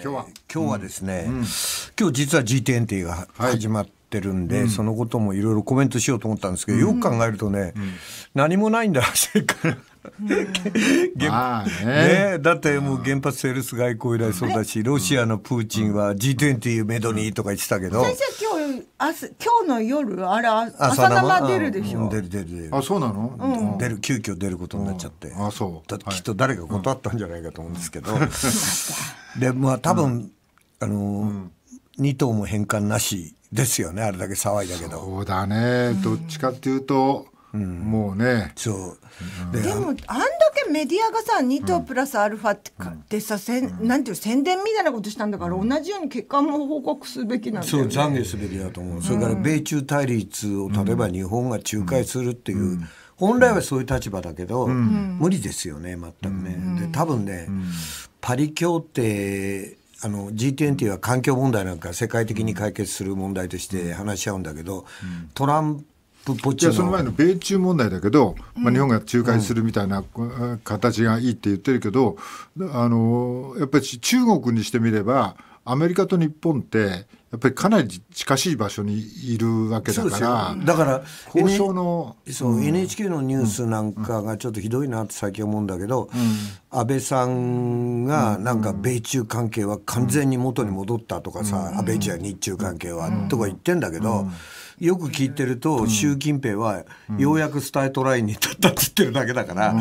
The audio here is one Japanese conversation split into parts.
今日は。今日はですね、うん、今日実は G20 が始まってるんで、はい、そのこともいろいろコメントしようと思ったんですけど、よく考えるとね、何もないんだ世界原ね、だってもう原発セールス外交以来そうだしロシアのプーチンは G20 めどにとか言ってたけど日明日今日の夜あれ朝生？出るでしょ。出る出る出る。あそうなの、うん、出る急遽出ることになっちゃって。あそう。きっと誰か断ったんじゃないかと思うんですけど、でまあ多分、あの二党も返還なしですよね。あれだけ騒いだけど。そうだね。どっちかっていうと、もうね。そう。ででもあんだけメディアがさ2頭プラスアルファってか、ってさせんなんていう宣伝みたいなことしたんだから、同じように結果も報告すべきなんだよ、ね、そう懺悔すべきだと思う、それから米中対立を例えば日本が仲介するっていう、本来はそういう立場だけど、無理ですよね全くね、で多分ね、パリ協定あの G20 は環境問題なんか世界的に解決する問題として話し合うんだけど、トランプじゃその前の米中問題だけど、まあ、日本が仲介するみたいな形がいいって言ってるけど、あのやっぱり中国にしてみればアメリカと日本ってやっぱりかなり近しい場所にいるわけだからだから交渉の、そう、うん、NHK のニュースなんかがちょっとひどいなって最近思うんだけど、うん、安倍さんがなんか米中関係は完全に元に戻ったとかさ、うん、安倍中日中関係は、とか言ってんだけど、よく聞いてると、習近平はようやくスタートラインに立ったって言ってるだけだから、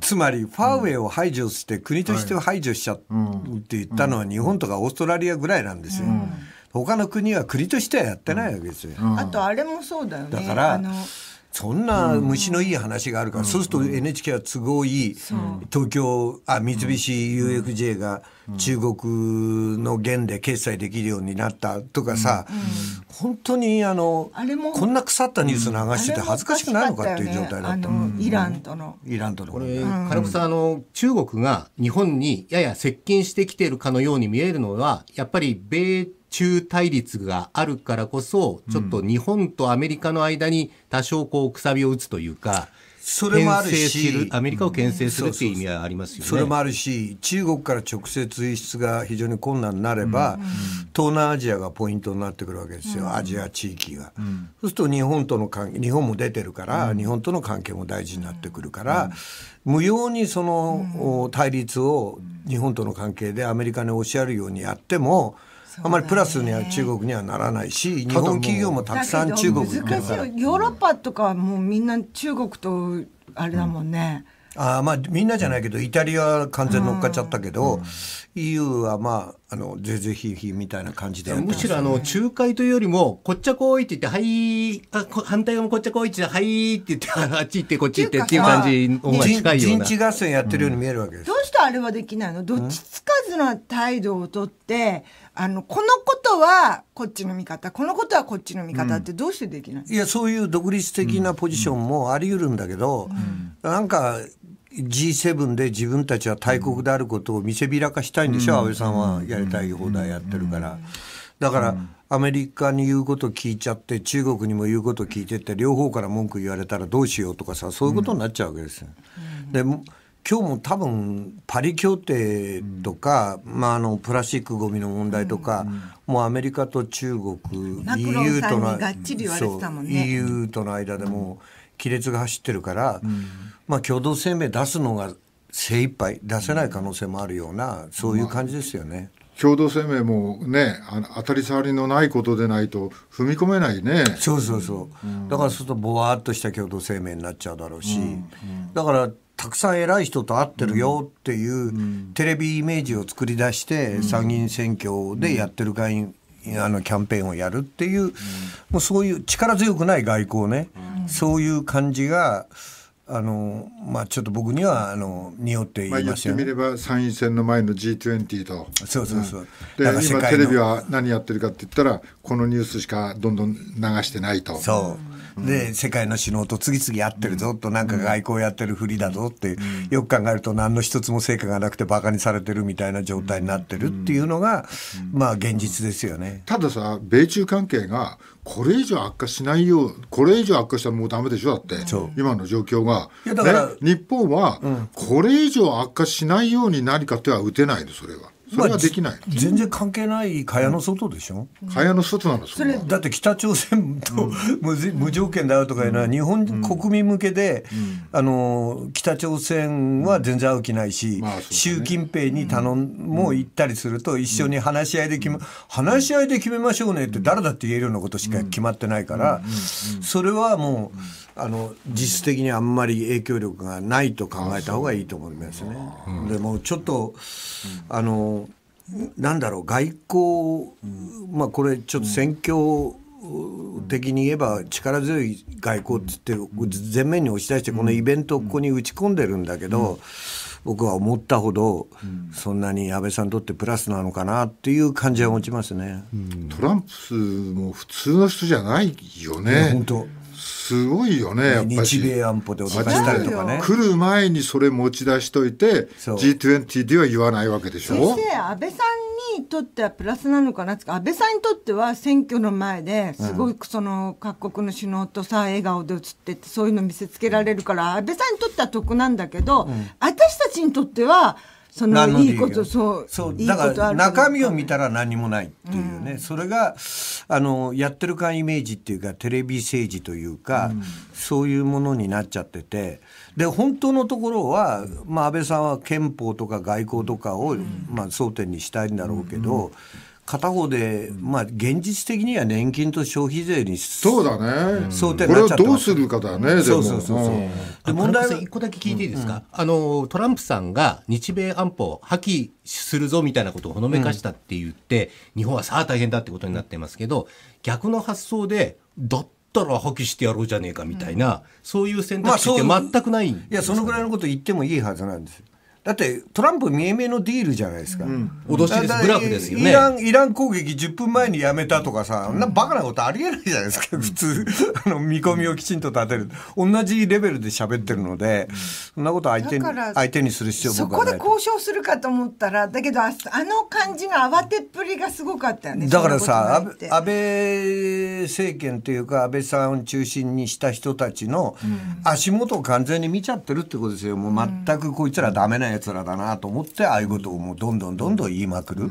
つまりファーウェイを排除して、国としては排除しちゃって言ったのは日本とかオーストラリアぐらいなんですよ。他の国は国としてはやってないわけですよ。あとあれもそうだよね。だからそんな虫のいい話があるから、そうすると NHK は都合いい、東京あ三菱 UFJ が中国の元で決済できるようになったとかさ、本当にあのこんな腐ったニュース流してて恥ずかしくないのかっていう状態だった、イランとの。イランとの。これ、金子さんあの中国が日本にやや接近してきているかのように見えるのはやっぱり米中対立があるからこそ、ちょっと日本とアメリカの間に多少こうくさびを打つというか、それもあるし、アメリカを牽制するっていう意味はありますよね。それもあるし、中国から直接輸出が非常に困難になれば、東南アジアがポイントになってくるわけですよ、アジア地域が。そうすると日本との関係、日本も出てるから、日本との関係も大事になってくるから、無用にその対立を日本との関係でアメリカに押しやるようにやっても、あまりプラスには中国にはならないし、日本企業もたくさん中国難しいヨーロッパとかはもうみんな中国とあれだもんね。うん、あまあみんなじゃないけどイタリアは完全乗っかっちゃったけど、うん、EU はまああのぜぜひひみたいな感じでむしろあの仲介というよりもこっちゃ来いって言ってはいあ反対側もこっちゃ来いって言ってはいって言ってあっち行ってこっち行ってっていう感じの方が近いような。人地合戦やってるように見えるわけです、どうしてあれはできないの？どっちつかずな態度をとってあのこのことはこっちの味方このことはこっちの味方ってどうしてできない、うん、いやそういう独立的なポジションもあり得るんだけど、うん、なんか G7 で自分たちは大国であることを見せびらかしたいんでしょ、うん、安倍さんは。やりたい放題やってるから。だから、アメリカに言うこと聞いちゃって中国にも言うこと聞いてって両方から文句言われたらどうしようとかさそういうことになっちゃうわけですよ。で今日も多分パリ協定とか、うん、まあ、あのプラスチックごみの問題とか、うん。もうアメリカと中国 EU との、ね、EU との間でも亀裂が走ってるから、うん、まあ、共同声明出すのが精一杯出せない可能性もあるようなそういう感じですよね。共同声明もねあの当たり障りのないことでないと踏み込めないね。そうそうそう、うん、だからそうするとぼわっとした共同声明になっちゃうだろうし、うん。うん、だからたくさん偉い人と会ってるよっていうテレビイメージを作り出して参議院選挙でやってる会員あのキャンペーンをやるっていう、もうそういう力強くない外交ね、そういう感じが。あのまあちょっと僕にはあの匂っていますよ、ね、まあ、言ってみれば参院選の前の G20 と。そうそうそう、うん、で今テレビは何やってるかって言ったらこのニュースしかどんどん流してないと。そうで、世界の首脳と次々やってるぞと、なんか外交やってるふりだぞって、よく考えると何の一つも成果がなくて馬鹿にされてるみたいな状態になってるっていうのが、まあ現実ですよね。たださ、米中関係がこれ以上悪化しないよう、これ以上悪化したらもうだめでしょ、だって、今の状況が。ね、日本は、これ以上悪化しないように何か手は打てないの、それは。それはできない。全然関係ない蚊帳の外でしょ、蚊帳の外なのそれだって北朝鮮と無,、無条件だよとかいうのは日本国民向けで、あの北朝鮮は全然会う気ないし、習近平に頼も行ったりすると一緒に話し合いで決め、話し合いで決めましょうねって誰だって言えるようなことしか決まってないから、それはもうあの実質的にあんまり影響力がないと考えた方がいいと思いますね。でもちょっと、あのなんだろう外交、まあこれちょっと選挙的に言えば力強い外交っつって前面に押し出してこのイベントをここに打ち込んでるんだけど、僕は思ったほどそんなに安倍さんにとってプラスなのかなっていう感じは持ちますね。トランプも普通の人じゃないよね本。当すごいよね、やっぱり。日米安保で脅かしたりとかね。来る前にそれ持ち出しといて、そう。G20 では言わないわけでし先ょ生安倍さんにとってはプラスなのかなって安倍さんにとっては選挙の前ですごいその各国の首脳とさ笑顔で写ってってそういうの見せつけられるから安倍さんにとっては得なんだけど、私たちにとってはそのいいことそうそうだから中身を見たら何もないっていうね、それがあのやってる感イメージっていうかテレビ政治というか、そういうものになっちゃってて。で本当のところは、まあ、安倍さんは憲法とか外交とかを、まあ、争点にしたいんだろうけど、片方で、まあ、現実的には年金と消費税にそうだね。争点これをになっちゃってますどうするかだね、でも。そうそうそうそう。うん。で問題は一個だけ聞いていいですか、あのトランプさんが日米安保を破棄するぞみたいなことをほのめかしたって言って、日本はさあ大変だってことになってますけど逆の発想でだったら破棄してやろうじゃねえかみたいな、そういう選択肢って全くないいやそのぐらいのこと言ってもいいはずなんですよだってトランプ見え見えのディールじゃないですか、脅しです。ブラフですよね。イランイラン攻撃10分前にやめたとかさ、そんなバカなことありえないじゃないですか。普通 あの見込みをきちんと立てる。同じレベルで喋ってるので、そんなこと相手に相手にする必要そこで交渉するかと思ったらだけどああの感じが慌てっぷりがすごかったよね。だからさ安倍安倍政権というか安倍さんを中心にした人たちの足元を完全に見ちゃってるってことですよ。もう全くこいつらダメなやつらだなと思ってああいうことをもうどんどんどんどん言いまくる、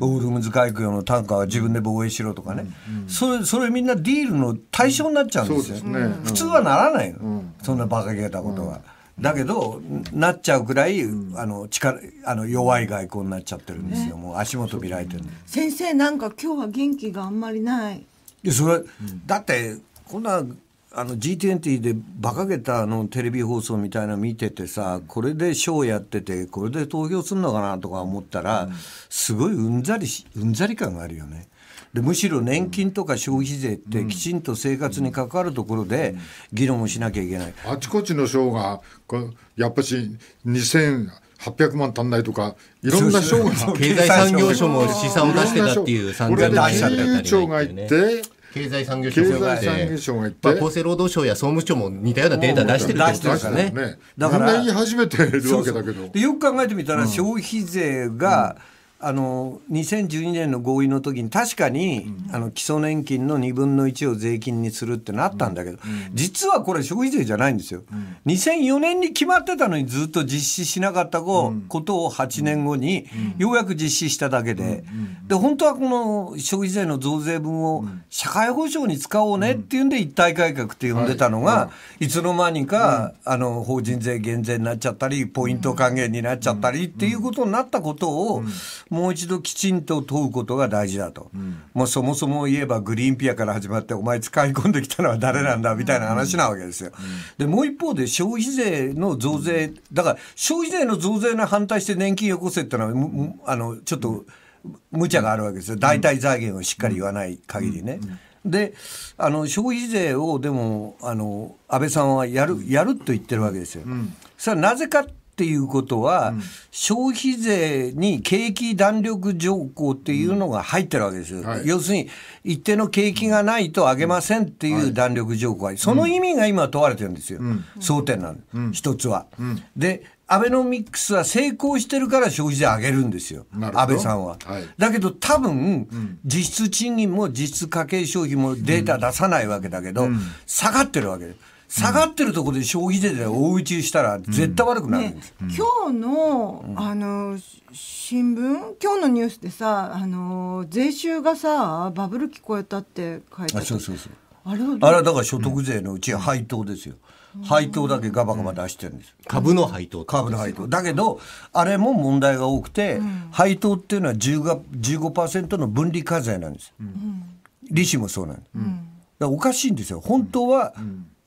オールムズ海峡の単価は自分で防衛しろとかね、それそれみんなディールの対象になっちゃうんですよ。すね。普通はならないの、そんな馬鹿げたことは。だけどなっちゃうくらい、あの力あの弱い外交になっちゃってるんですよ、もう足元見られてる先生なんか今日は元気があんまりない。でそれ、だってこんなあの G20 で馬鹿げたあのテレビ放送みたいなの見ててさこれでショーやっててこれで投票するのかなとか思ったら、すごいうんざりしうんざり感があるよね。でむしろ年金とか消費税ってきちんと生活に関わるところで議論をしなきゃいけない。あちこちの賞が、こうやっぱし2800万足んないとか、いろんな賞が。経済産業省も試算を出してたっていうこれで3000万円だったり金融庁がね言って、経済産業省経が済産業省が言って、まあ、厚生労働省や総務省も似たようなデータ出してるってことですかね。ね。だからら、言い始めてるわけだけど。でよく考えてみたら消費税が、あの2012年の合意の時に確かに、あの基礎年金の2分の1を税金にするってなったんだけど、実はこれ消費税じゃないんですよ、2004年に決まってたのにずっと実施しなかったこことを8年後にようやく実施しただけで、で本当はこの消費税の増税分を社会保障に使おうねっていうんで一体改革って呼んでたのが、い。つの間にか、あの法人税減税になっちゃったりポイント還元になっちゃったりっていうことになったことを、もう一度きちんと問うことが大事だと、もうそもそも言えばグリーンピアから始まってお前使い込んできたのは誰なんだみたいな話なわけですよ。でもう一方で消費税の増税だから消費税の増税に反対して年金よこせってのはあのちょっと無茶があるわけですよ。代替財源をしっかり言わない限りね。であの消費税をでもあの安倍さんはやるやると言ってるわけですよ。それはなぜかっていうことは、消費税に景気弾力条項っていうのが入ってるわけですよ、はい。要するに一定の景気がないと上げませんっていう弾力条項が、その意味が今問われてるんですよ、争点なの、一つは。でアベノミクスは成功してるから消費税上げるんですよ、安倍さんは。はい。だけど多分、実質賃金も実質家計消費もデータ出さないわけだけど、下がってるわけです。下がってるところで消費税で大打ちしたら絶対悪くなるんです。ね、今日の、あの新聞？今日のニュースでさあの税収がさバブル期超えたって書いてああそうそうそう。あれはあれはだから所得税のうち配当ですよ。配当だけガバガバ出してるんです。株の配当株の配当。だけど、あれも問題が多くて、配当っていうのは10が15%の分離課税なんです。利子もそうなんです。だからおかしいんですよ。本当は、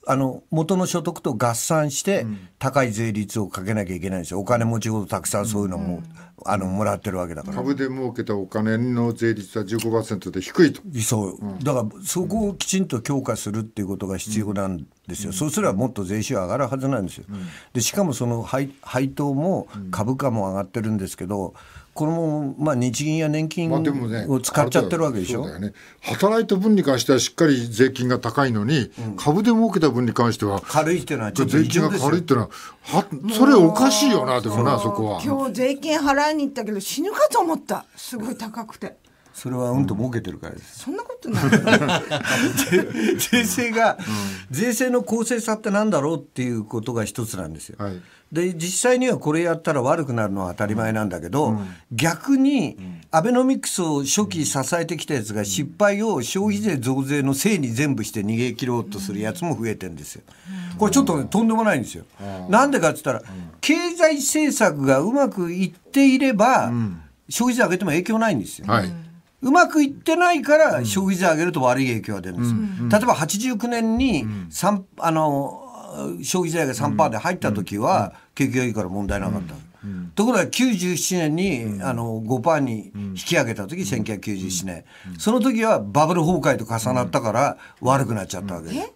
あの元の所得と合算して高い税率をかけなきゃいけないんですよ。お金持ちほどたくさんそういうのも、あのもらってるわけだから。株で儲けたお金の税率は15%で低いと。そう。だからそこをきちんと強化するっていうことが必要なんですよ。そうすればもっと税収上がるはずなんですよ。でしかもその配配当も株価も上がってるんですけど。このまあ日銀や年金を使っちゃってるわけでしょ、まあでもね、働いた分に関してはしっかり税金が高いのに、うん、株で儲けた分に関しては軽いっていうのはちょっと税金が軽いっていうのははそれおかしいよなでもなそこは今日税金払いに行ったけど死ぬかと思ったすごい高くて。それはうんと儲けてるからです。そんなことない。税制が、税制の公正さってなんだろうっていうことが一つなんですよ。はいで実際にはこれやったら悪くなるのは当たり前なんだけど、逆にアベノミクスを初期支えてきたやつが失敗を消費税増税のせいに全部して逃げ切ろうとするやつも増えてるんですよ。これちょっと、ね、とんでもないんですよ。なんでかっつったら、経済政策がうまくいっていれば、消費税上げても影響ないんですよ。はい、うまくいってないから消費税上げると悪い影響が出るん。ですよ。例えば89年に、あの消費税が3%で入った時は景気がいいから問題なかった。ところが97年に、あの5%に引き上げた時、1997年、その時はバブル崩壊と重なったから悪くなっちゃったわけです。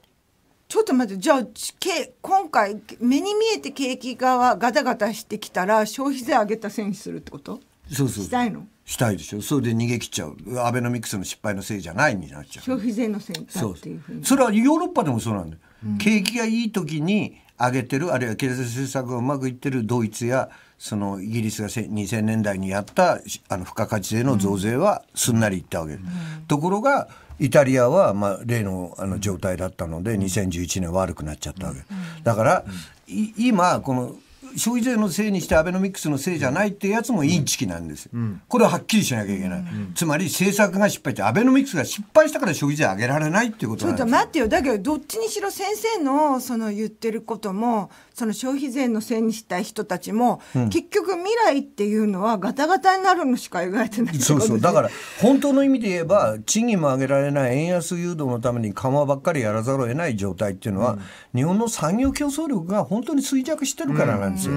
ちょっと待ってじゃあけ今回目に見えて景気がガタガタしてきたら消費税上げたせいにするってこと？そうそう。したいの？したいでしょ？それで逃げ切っちゃう。アベノミクスの失敗のせいじゃないになっちゃう。消費税のせいだっていうふうに。それはヨーロッパでもそうなんだよ、うん、景気がいい時に上げてるあるいは経済政策がうまくいってるドイツやそのイギリスが2000年代にやったあの付加価値税の増税はすんなりいったわけです、うん、ところがイタリアはまあ例のあの状態だったので2011年悪くなっちゃったわけ、だから、今この消費税のせいにしてアベノミクスのせいじゃないってやつもインチキなんです、うん、これははっきりしなきゃいけない、うん、つまり政策が失敗してアベノミクスが失敗したから消費税上げられないっていうことなんですちょっと待ってよ。だけどどっちにしろ先生のその言ってることもその消費税のせいにしたい人たちも、うん、結局未来っていうのはガタガタになるのしか描いてないそうそう。だから本当の意味で言えば賃金も上げられない円安誘導のために緩和ばっかりやらざるを得ない状態っていうのは、日本の産業競争力が本当に衰弱してるからなんですよ。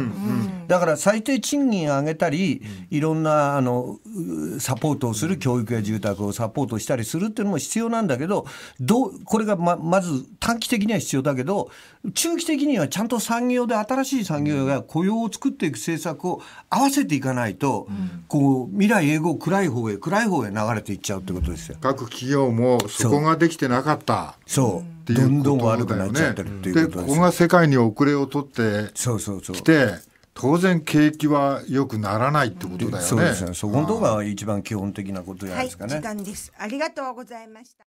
だから最低賃金上げたり、いろんなあのサポートをする教育や住宅をサポートしたりするっていうのも必要なんだけどどうこれがままず短期的には必要だけど中期的にはちゃんと産業で新しい産業が雇用を作っていく政策を合わせていかないと、こう未来永劫暗い方へ暗い方へ流れていっちゃうってことですよ。各企業もそこができてなかったそうどんどん悪くなっちゃってるっていうことでここが世界に遅れを取ってそうそうそうきて当然景気は良くならないってことだよね。そうですね。そこのところが一番基本的なことじゃないですかね。はい、時間です。ありがとうございました。